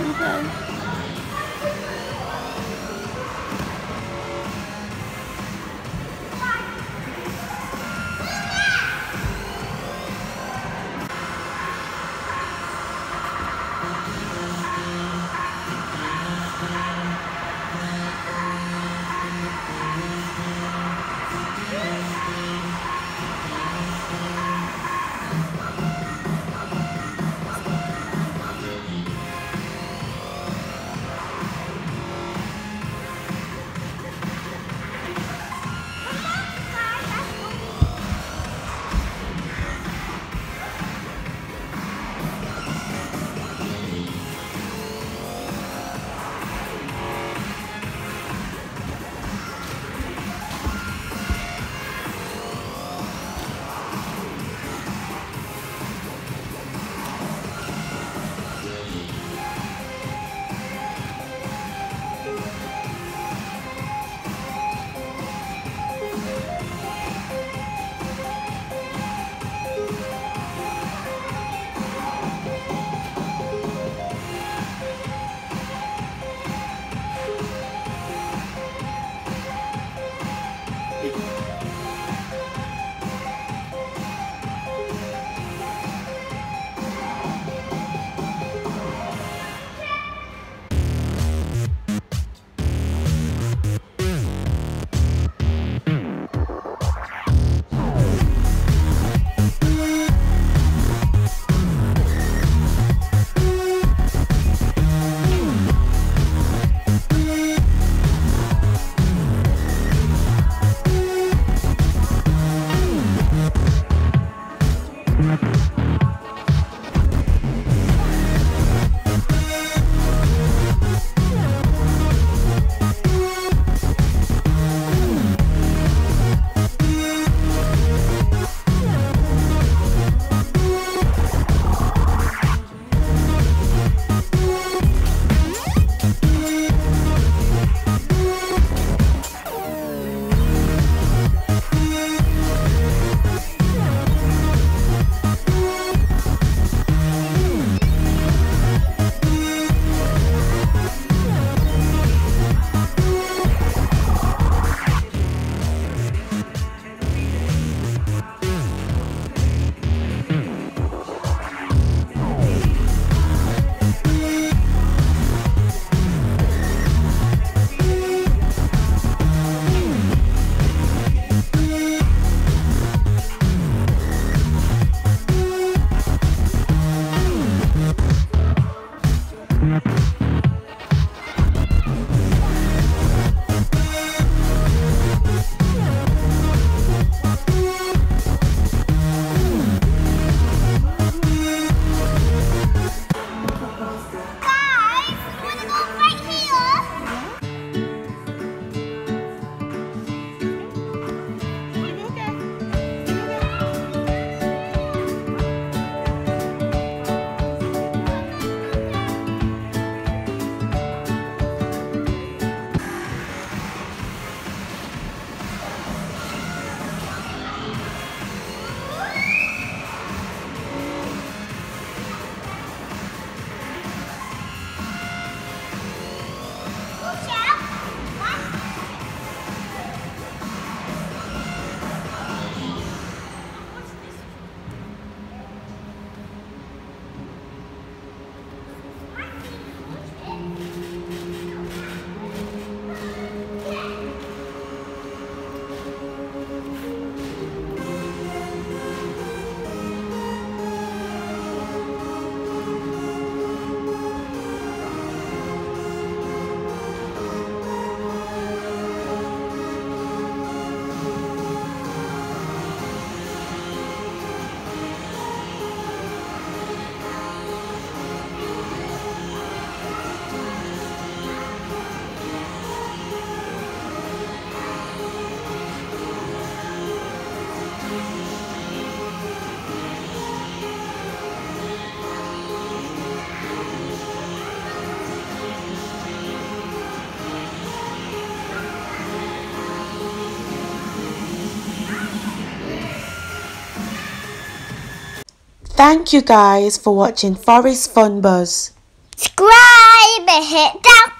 Okay. Thank you guys for watching Forest Fun Buzz. Subscribe! baby hit the